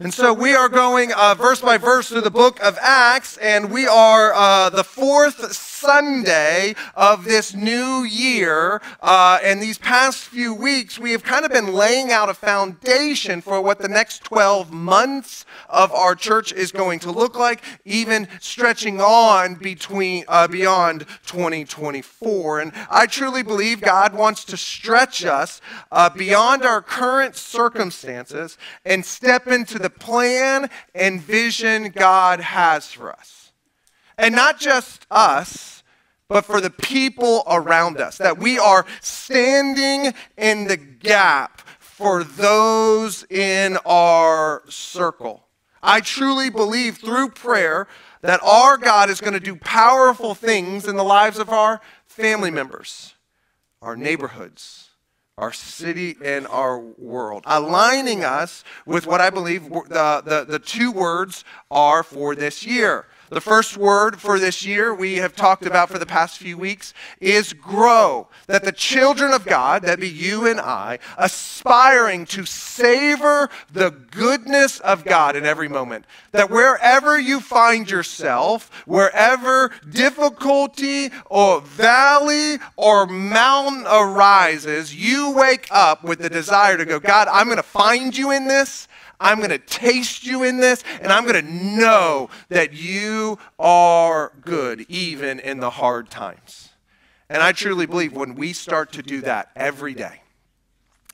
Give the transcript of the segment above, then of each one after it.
And so we are going uh, verse by verse through the book of Acts, and we are uh, the fourth Sunday of this new year. Uh, and these past few weeks, we have kind of been laying out a foundation for what the next 12 months of our church is going to look like, even stretching on between uh, beyond 2024. And I truly believe God wants to stretch us uh, beyond our current circumstances and step into the plan and vision God has for us. And not just us, but for the people around us, that we are standing in the gap for those in our circle. I truly believe through prayer that our God is going to do powerful things in the lives of our family members, our neighborhoods, our city and our world, aligning us with what I believe the, the, the two words are for this year the first word for this year we have talked about for the past few weeks is grow. That the children of God, that be you and I, aspiring to savor the goodness of God in every moment. That wherever you find yourself, wherever difficulty or valley or mountain arises, you wake up with the desire to go, God, I'm going to find you in this. I'm going to taste you in this, and I'm going to know that you are good, even in the hard times. And I truly believe when we start to do that every day,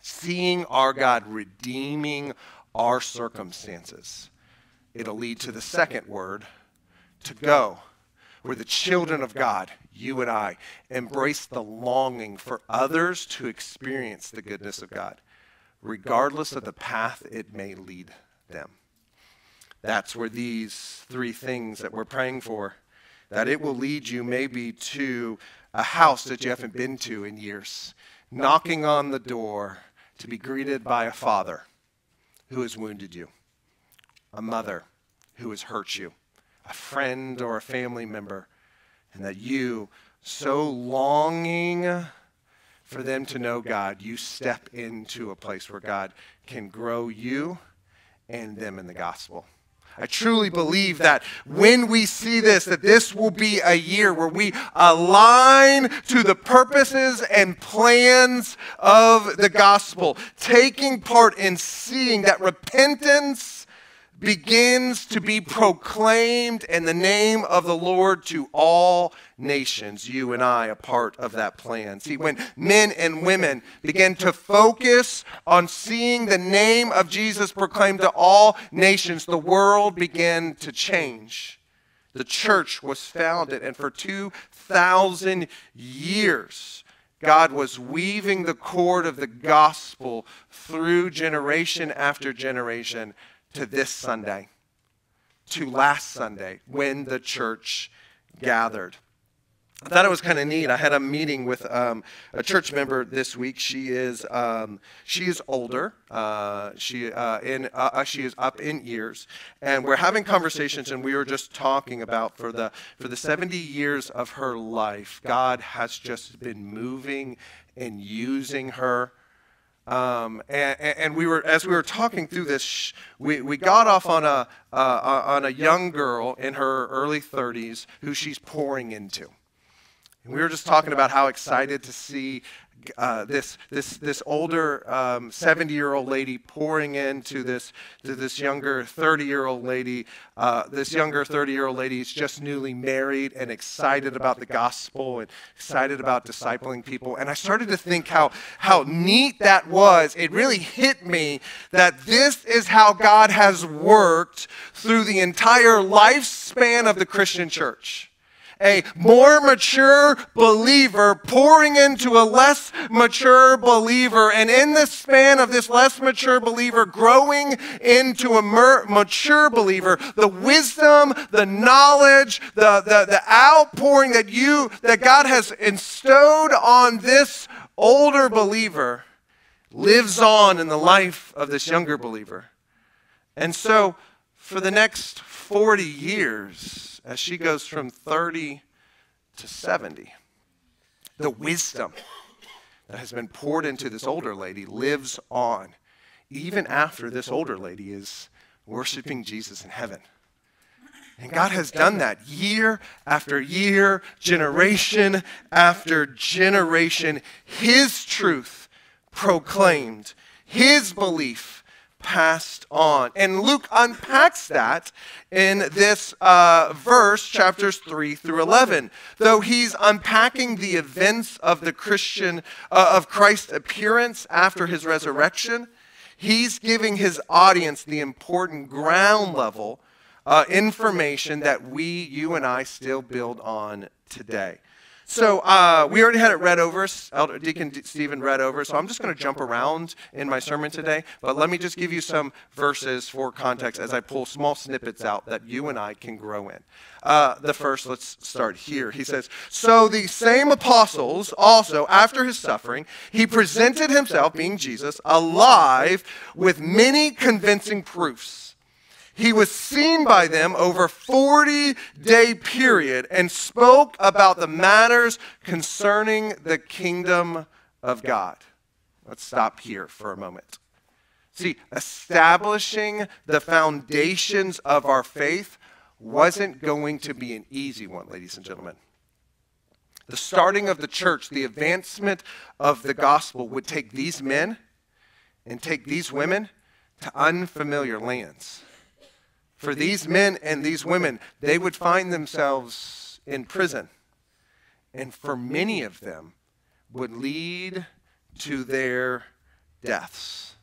seeing our God redeeming our circumstances, it'll lead to the second word to go, where the children of God, you and I, embrace the longing for others to experience the goodness of God regardless of the path it may lead them. That's where these three things that we're praying for, that it will lead you maybe to a house that you haven't been to in years, knocking on the door to be greeted by a father who has wounded you, a mother who has hurt you, a friend or a family member, and that you, so longing for them to know God, you step into a place where God can grow you and them in the gospel. I truly believe that when we see this, that this will be a year where we align to the purposes and plans of the gospel, taking part in seeing that repentance begins to be proclaimed in the name of the Lord to all nations, you and I, a part of that plan. See, when men and women begin to focus on seeing the name of Jesus proclaimed to all nations, the world began to change. The church was founded, and for 2,000 years, God was weaving the cord of the gospel through generation after generation to this Sunday, to last Sunday when the church gathered. I thought it was kind of neat. I had a meeting with um, a church member this week. She is um, she is older. Uh, she uh, in uh, uh she is up in years, and we're having conversations. And we were just talking about for the for the 70 years of her life, God has just been moving and using her um, and, and, we were, as we were talking through this, we, we got off on a, uh, on a young girl in her early 30s who she's pouring into. And we were just talking about how excited to see uh, this, this, this older 70 um, year old lady pouring into this, to this younger 30 year old lady. Uh, this younger 30 year old lady is just newly married and excited about the gospel and excited about discipling people. And I started to think how, how neat that was. It really hit me that this is how God has worked through the entire lifespan of the Christian church a more mature believer pouring into a less mature believer. And in the span of this less mature believer growing into a mature believer, the wisdom, the knowledge, the, the, the outpouring that you, that God has bestowed on this older believer lives on in the life of this younger believer. And so, for the next 40 years, as she goes from 30 to 70. The wisdom that has been poured into this older lady lives on even after this older lady is worshiping Jesus in heaven. And God has done that year after year, generation after generation. His truth proclaimed, His belief passed on. And Luke unpacks that in this uh, verse, chapters 3 through 11. Though he's unpacking the events of the Christian, uh, of Christ's appearance after his resurrection, he's giving his audience the important ground level uh, information that we, you and I, still build on today. So uh, we already had it read over. Elder Deacon Stephen read over. So I'm just going to jump around in my sermon today. But let me just give you some verses for context as I pull small snippets out that you and I can grow in. Uh, the first, let's start here. He says, So the same apostles also, after his suffering, he presented himself, being Jesus, alive with many convincing proofs he was seen by them over 40 day period and spoke about the matters concerning the kingdom of God. Let's stop here for a moment. See, establishing the foundations of our faith wasn't going to be an easy one, ladies and gentlemen. The starting of the church, the advancement of the gospel would take these men and take these women to unfamiliar lands for these men and these women, they would find themselves in prison. And for many of them, would lead to their deaths.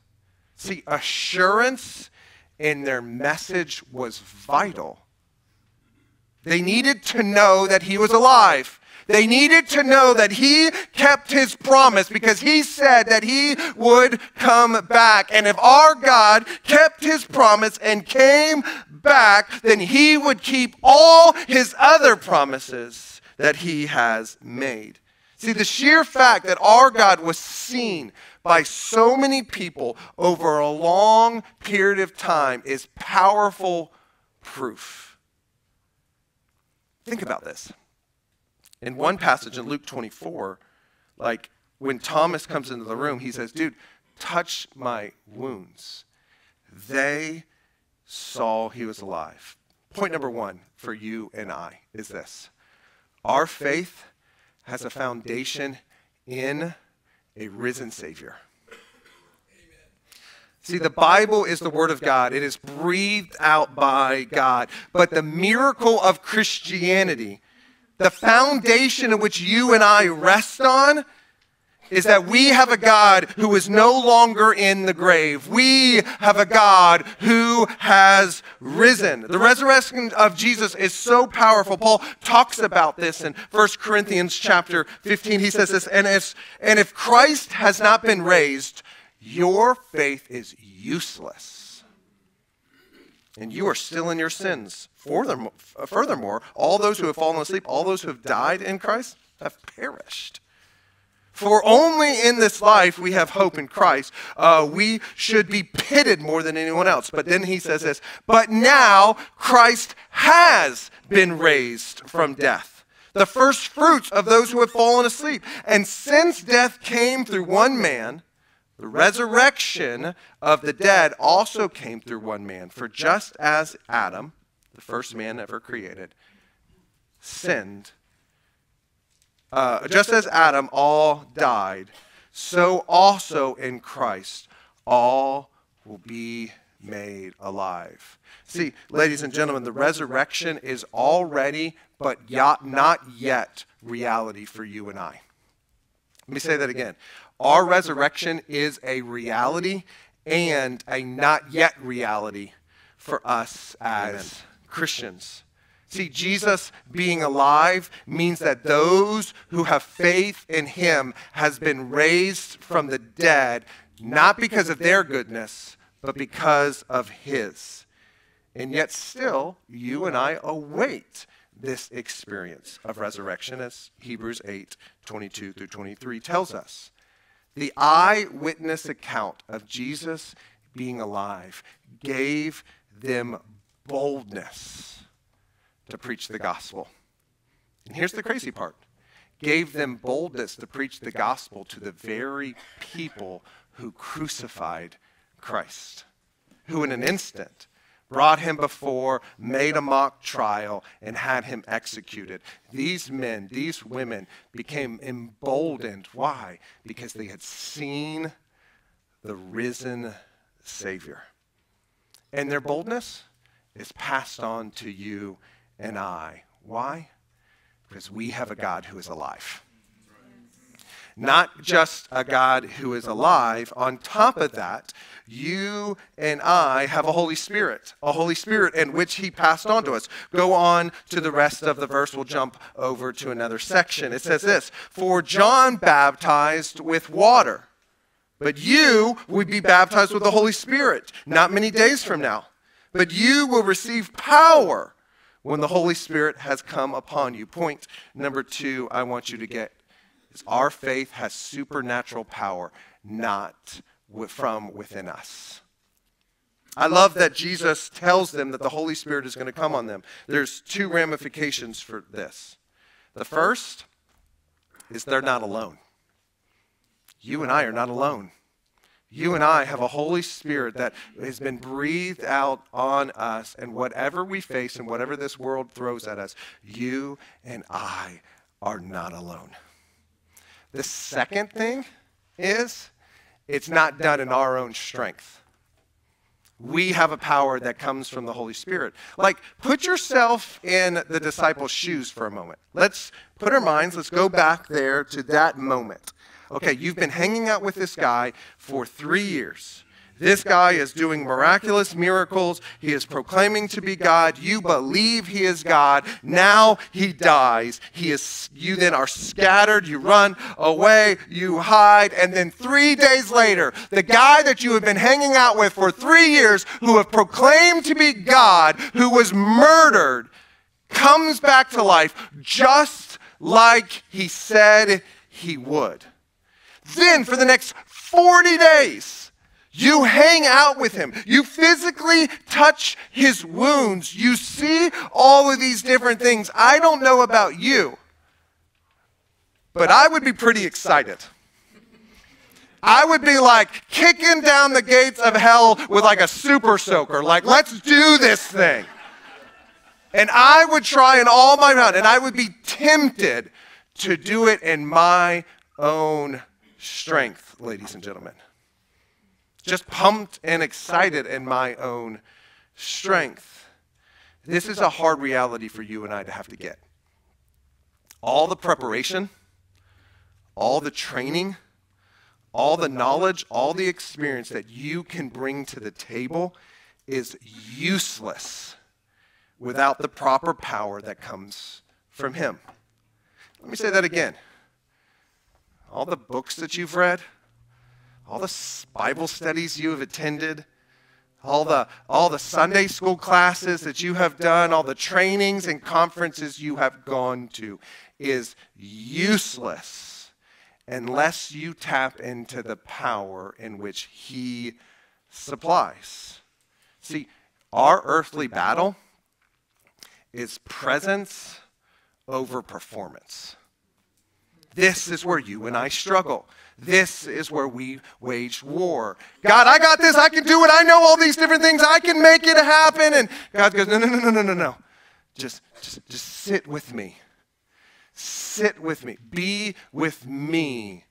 See, assurance in their message was vital. They needed to know that he was alive. They needed to know that he kept his promise because he said that he would come back. And if our God kept his promise and came back, then he would keep all his other promises that he has made. See, the sheer fact that our God was seen by so many people over a long period of time is powerful proof. Think about this in one passage in Luke 24, like when Thomas comes into the room, he says, Dude, touch my wounds. They saw he was alive. Point number one for you and I is this our faith has a foundation in a risen Savior. See, the Bible is the Word of God. It is breathed out by God. But the miracle of Christianity the foundation in which you and I rest on is that we have a God who is no longer in the grave. We have a God who has risen. The resurrection of Jesus is so powerful. Paul talks about this in 1 Corinthians chapter 15. He says this, and if, and if Christ has not been raised, your faith is useless and you are still in your sins. Furthermore, all those who have fallen asleep, all those who have died in Christ, have perished. For only in this life we have hope in Christ. Uh, we should be pitted more than anyone else. But then he says this But now Christ has been raised from death, the first fruits of those who have fallen asleep. And since death came through one man, the resurrection of the dead also came through one man. For just as Adam, the first man ever created, sinned, uh, just as Adam all died, so also in Christ all will be made alive. See, ladies and gentlemen, the resurrection is already, but not yet, reality for you and I. Let me say that again. Our resurrection is a reality and a not yet reality for us as Christians. See, Jesus being alive means that those who have faith in him has been raised from the dead, not because of their goodness, but because of his. And yet still, you and I await this experience of resurrection, as Hebrews 8, 22 through 23 tells us. The eyewitness account of Jesus being alive gave them boldness to preach the gospel. And here's the crazy part gave them boldness to preach the gospel to the very people who crucified Christ, who in an instant brought him before, made a mock trial, and had him executed. These men, these women became emboldened. Why? Because they had seen the risen Savior. And their boldness is passed on to you and I. Why? Because we have a God who is alive not just a God who is alive. On top of that, you and I have a Holy Spirit, a Holy Spirit in which He passed on to us. Go on to the rest of the verse. We'll jump over to another section. It says this For John baptized with water, but you will be baptized with the Holy Spirit not many days from now. But you will receive power when the Holy Spirit has come upon you. Point number two, I want you to get is our faith has supernatural power, not from within us. I love that Jesus tells them that the Holy Spirit is going to come on them. There's two ramifications for this. The first is they're not alone. You and I are not alone. You and I have a Holy Spirit that has been breathed out on us, and whatever we face and whatever this world throws at us, you and I are not alone. The second thing is it's not done in our own strength. We have a power that comes from the Holy Spirit. Like, put yourself in the disciples' shoes for a moment. Let's put our minds, let's go back there to that moment. Okay, you've been hanging out with this guy for three years. This guy is doing miraculous miracles. He is proclaiming to be God. You believe he is God. Now he dies. He is, you then are scattered. You run away. You hide. And then three days later, the guy that you have been hanging out with for three years, who have proclaimed to be God, who was murdered, comes back to life just like he said he would. Then, for the next 40 days, you hang out with him. You physically touch his wounds. You see all of these different things. I don't know about you, but I would be pretty excited. I would be like kicking down the gates of hell with like a super soaker. Like, let's do this thing. And I would try in all my might, and I would be tempted to do it in my own strength, ladies and gentlemen just pumped and excited in my own strength. This is a hard reality for you and I to have to get. All the preparation, all the training, all the knowledge, all the experience that you can bring to the table is useless without the proper power that comes from Him. Let me say that again. All the books that you've read, all the Bible studies you have attended, all the, all the Sunday school classes that you have done, all the trainings and conferences you have gone to is useless unless you tap into the power in which He supplies. See, our earthly battle is presence over performance. This is where you and I struggle. This is where we wage war. God, I got this. I can do it. I know all these different things. I can make it happen. And God goes, no, no, no, no, no, no, no. Just, just, just sit with me. Sit with me. Be with me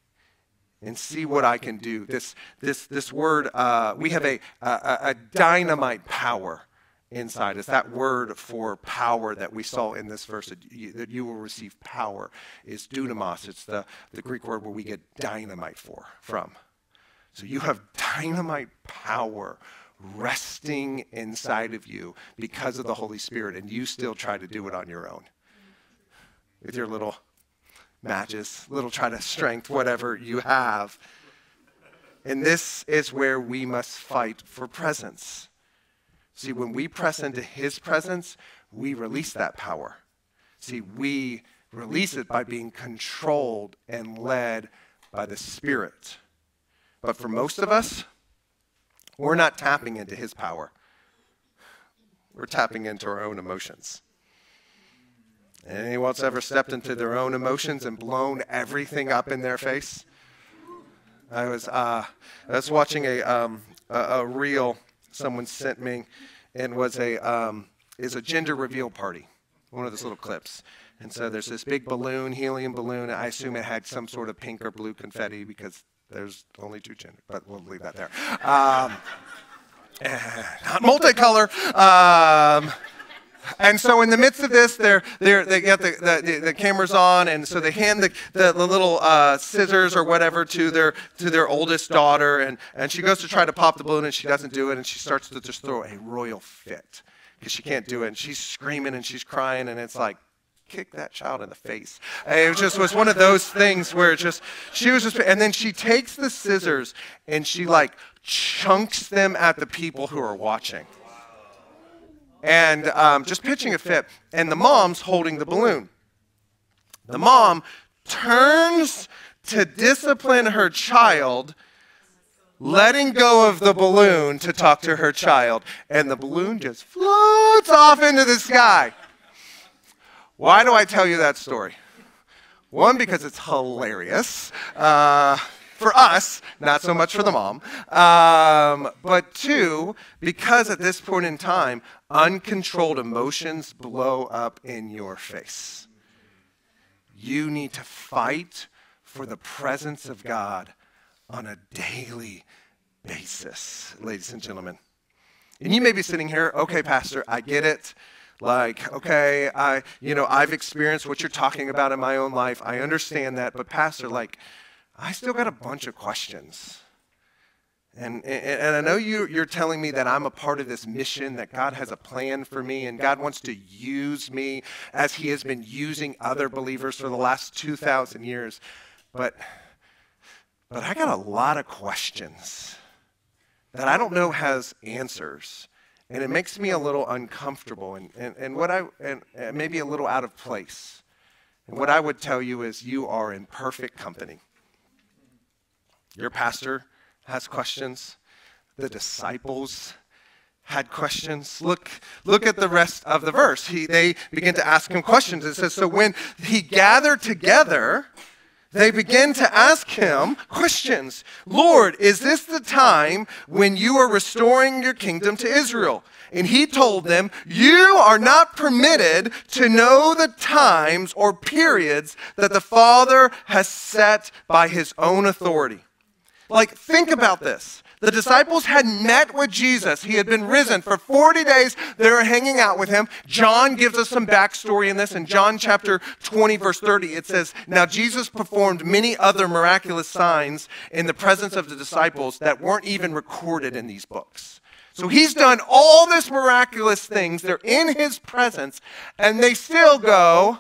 and see what I can do. This, this, this word, uh, we have a, a, a dynamite power inside us. That word for power that we saw in this verse, that you, that you, will receive power, is dunamis. It's the, the Greek word where we get dynamite for, from. So you have dynamite power resting inside of you because of the Holy Spirit, and you still try to do it on your own with your little matches, little try to strength, whatever you have. And this is where we must fight for presence. See, when we press into His presence, we release that power. See, we release it by being controlled and led by the Spirit. But for most of us, we're not tapping into His power. We're tapping into our own emotions. Anyone else ever stepped into their own emotions and blown everything up in their face? I was, uh, I was watching a, um, a, a someone sent me, and was a um, is a gender reveal party, one of those little clips. And so there's this big balloon, helium balloon. I assume it had some sort of pink or blue confetti because there's only two genders, but we'll leave that there. Um, not multicolor. Um, and so in the midst of this, they're, they're, they get the, the, the cameras on, and so they hand the, the, the little uh, scissors or whatever to their, to their oldest daughter, and, and she goes to try to pop the balloon, and she doesn't do it, and she starts to just throw a royal fit because she can't do it, and she's screaming and she's crying, and it's like, kick that child in the face. It just was one of those things where it just, she was just, and then she takes the scissors and she like chunks them at the people who are watching. And um, just pitching a fit. And the mom's holding the balloon. The mom turns to discipline her child, letting go of the balloon to talk to her child. And the balloon just floats off into the sky. Why do I tell you that story? One, because it's hilarious. Uh, for us, not so much for the mom. Um, but two, because at this point in time, uncontrolled emotions blow up in your face. You need to fight for the presence of God on a daily basis, ladies and gentlemen. And you may be sitting here, okay, Pastor, I get it. Like, okay, I, you know, I've experienced what you're talking about in my own life. I understand that, but Pastor, like, I still got a bunch of questions. And, and, I know you, you're telling me that I'm a part of this mission, that God has a plan for me, and God wants to use me as He has been using other believers for the last 2,000 years. But, but I got a lot of questions that I don't know has answers and it makes me a little uncomfortable and, and, and what I and, and maybe a little out of place. And what I would tell you is you are in perfect company. Your pastor has questions. The disciples had questions. Look, look at the rest of the verse. He, they begin to ask him questions. It says, So when he gathered together, they begin to ask him questions. Lord, is this the time when you are restoring your kingdom to Israel? And he told them, You are not permitted to know the times or periods that the Father has set by his own authority. Like, think about this. The disciples had met with Jesus. He had been risen. For 40 days, they were hanging out with him. John gives us some backstory in this. In John chapter 20, verse 30, it says, Now Jesus performed many other miraculous signs in the presence of the disciples that weren't even recorded in these books. So he's done all this miraculous things. They're in his presence, and they still go,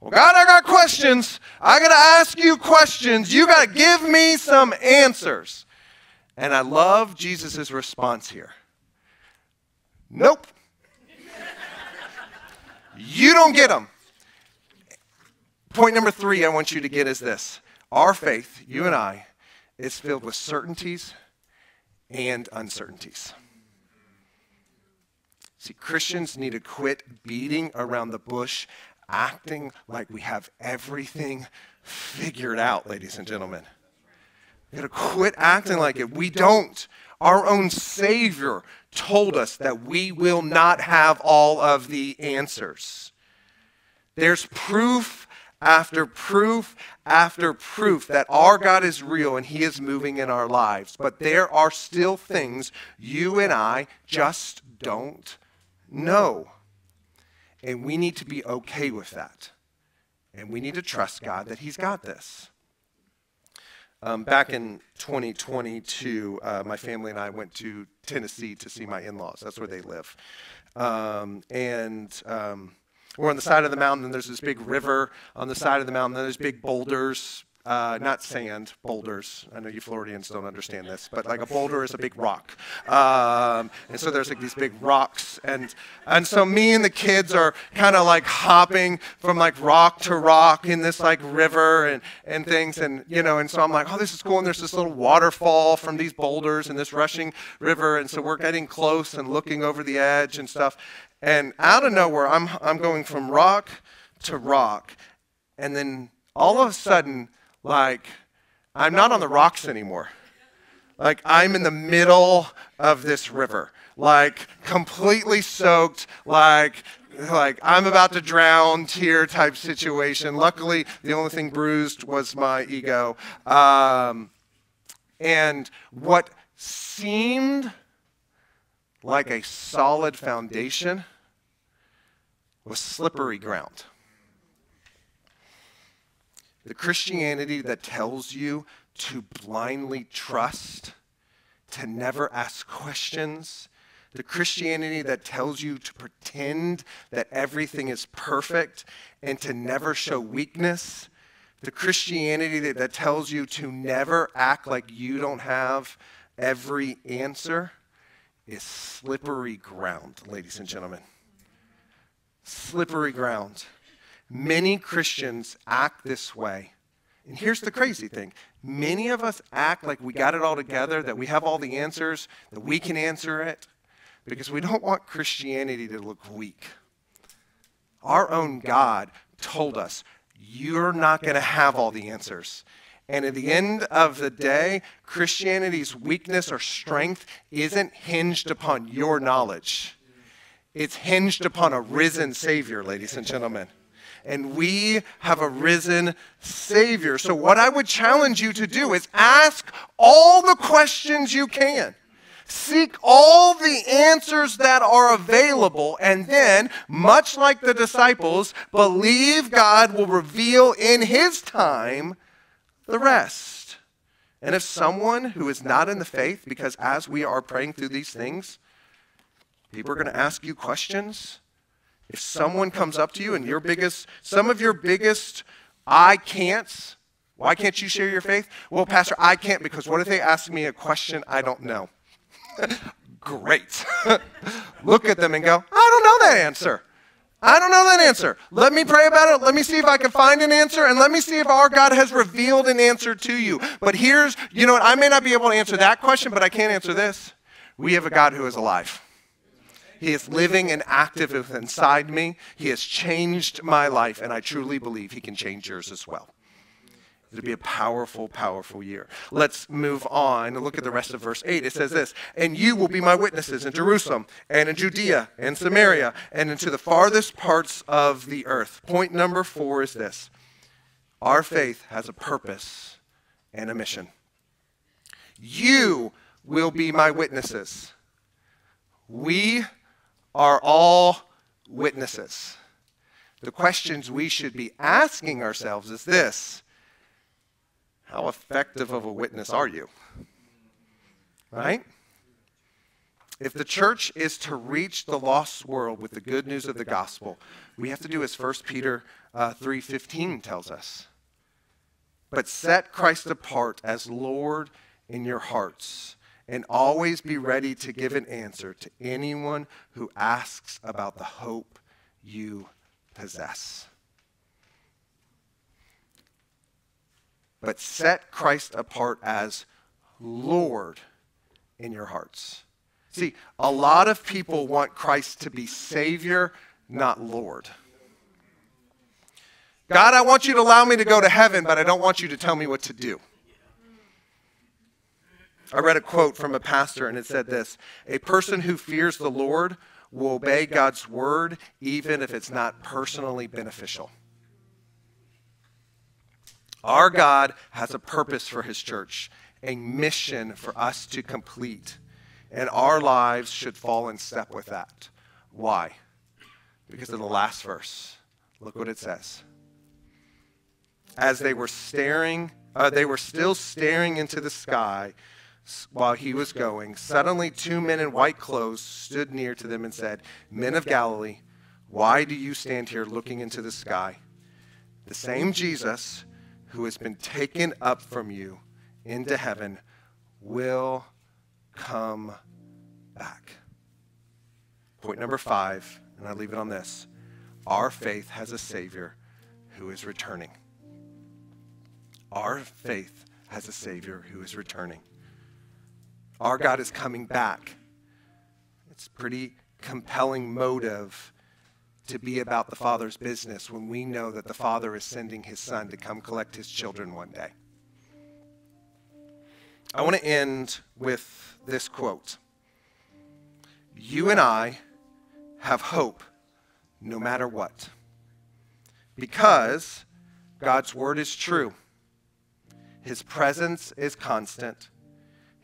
well, God, I got questions. I got to ask you questions. You got to give me some answers. And I love Jesus' response here Nope. you don't get them. Point number three I want you to get is this our faith, you and I, is filled with certainties and uncertainties. See, Christians need to quit beating around the bush, acting like we have everything figured out, ladies and gentlemen. We got to quit acting like it. We don't. Our own Savior told us that we will not have all of the answers. There's proof after proof after proof that our God is real and He is moving in our lives. But there are still things you and I just don't know. And we need to be okay with that. And we need to trust God that He's got this. Um, back in 2022, uh, my family and I went to Tennessee to see my in laws. That's where they live. Um, and um, we're on the side of the mountain, and there's this big river on the side of the mountain, and there's big boulders uh, not sand, boulders. I know you Floridians don't understand this, but like a boulder is a big rock. Um, and so there's like these big rocks. And, and so me and the kids are kind of like hopping from like rock to rock in this like river and, and things. And, you know, and so I'm like, oh, this is cool. And there's this little waterfall from these boulders and this rushing river. And so we're getting close and looking over the edge and stuff. And out of nowhere, I'm, I'm going from rock to rock. And then all of a sudden, like, I'm not on the rocks anymore. Like I'm in the middle of this river, like completely soaked, like like I'm about to drown tear type situation. Luckily, the only thing bruised was my ego. Um, and what seemed like a solid foundation was slippery ground. The Christianity that tells you to blindly trust, to never ask questions, the Christianity that tells you to pretend that everything is perfect and to never show weakness, the Christianity that, that tells you to never act like you don't have every answer is slippery ground, ladies and gentlemen. Slippery ground. Many Christians act this way. And here's the crazy thing many of us act like we got it all together, that we have all the answers, that we can answer it, because we don't want Christianity to look weak. Our own God told us, You're not going to have all the answers. And at the end of the day, Christianity's weakness or strength isn't hinged upon your knowledge. It's hinged upon a risen Savior, ladies and gentlemen. And we have a risen Savior. So, what I would challenge you to do is ask all the questions you can. Seek all the answers that are available, and then, much like the disciples, believe God will reveal in His time the rest. And if someone who is not in the faith, because as we are praying through these things, people are going to ask you questions. If someone comes up to you and your biggest, some of your biggest I can'ts, why can't you share your faith? Well, Pastor, I can't because what if they ask me a question I don't know? Great. Look at them and go, I don't know that answer. I don't know that answer. Let me pray about it. Let me see if I can find an answer, and let me see if our God has revealed an answer to you. But here's, you know what, I may not be able to answer that question, but I can answer this. We have a God who is alive. He is living and active inside me. He has changed my life, and I truly believe He can change yours as well. It'll be a powerful, powerful year. Let's move on and look at the rest of verse 8. It says this And you will be my witnesses in Jerusalem and in Judea and Samaria and into the farthest parts of the earth. Point number four is this Our faith has a purpose and a mission. You will be my witnesses. We are all witnesses. The questions we should be asking ourselves is this how effective of a witness are you? Right? If the church is to reach the lost world with the good news of the gospel, we have to do as 1 Peter uh, 3:15 tells us. But set Christ apart as Lord in your hearts, and always be ready to give an answer to anyone who asks about the hope you possess. but set Christ apart as Lord in your hearts. See, a lot of people want Christ to be Savior, not Lord. God, I want you to allow me to go to heaven, but I don't want you to tell me what to do. I read a quote from a pastor, and it said this A person who fears the Lord will obey God's word, even if it's not personally beneficial. Our God has a purpose for his church, a mission for us to complete. And our lives should fall in step with that. Why? Because of the last verse, look what it says. As they were staring, uh, they were still staring into the sky while he was going. Suddenly, two men in white clothes stood near to them and said, Men of Galilee, why do you stand here looking into the sky? The same Jesus who has been taken up from you into heaven will come back. Point number five, and I leave it on this our faith has a Savior who is returning. Our faith has a Savior who is returning. Our God is coming back. It's a pretty compelling motive to be about the Father's business when we know that the Father is sending his Son to come collect his children one day. I want to end with this quote. You and I have hope no matter what, because God's word is true, His presence is constant,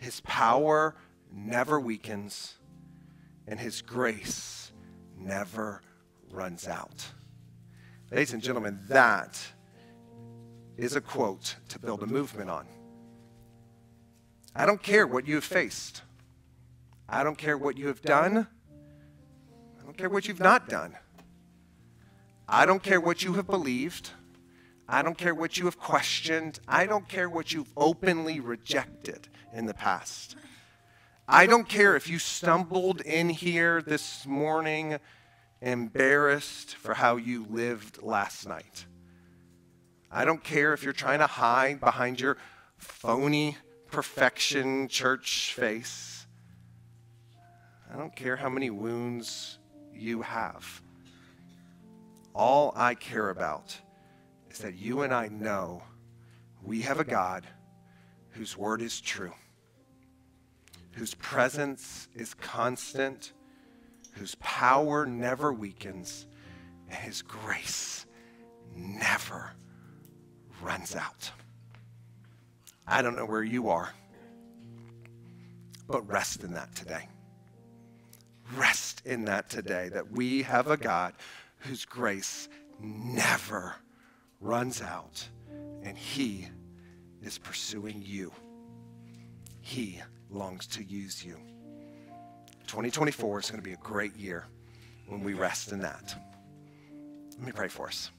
His power never weakens, and His grace never runs out. Ladies and gentlemen, that is a quote to build a movement on. I don't care what you have faced. I don't care what you have done. I don't care what you've not done. I don't care what you have believed. I don't care what you have questioned. I don't care what you've openly rejected in the past. I don't care if you stumbled in here this morning embarrassed for how you lived last night. I don't care if you're trying to hide behind your phony perfection church face. I don't care how many wounds you have. All I care about is that you and I know we have a God whose word is true, whose presence is constant, whose power never weakens, and his grace never runs out. I don't know where you are, but rest in that today. Rest in that today that we have a God whose grace never runs out, and He is pursuing you. He longs to use you. 2024 is going to be a great year when we rest in that. Let me pray for us.